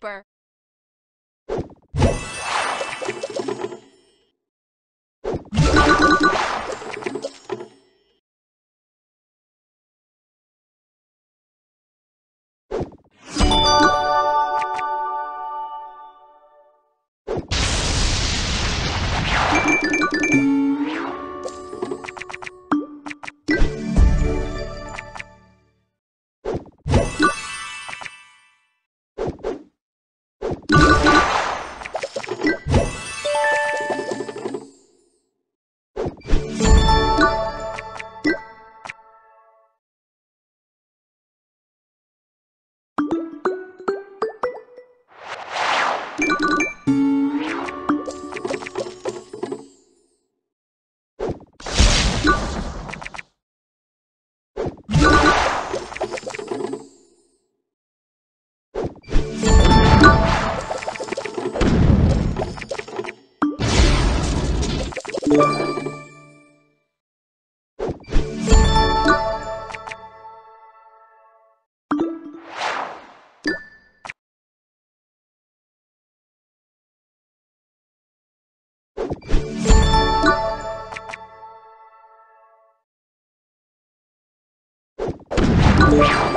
Cooper. You you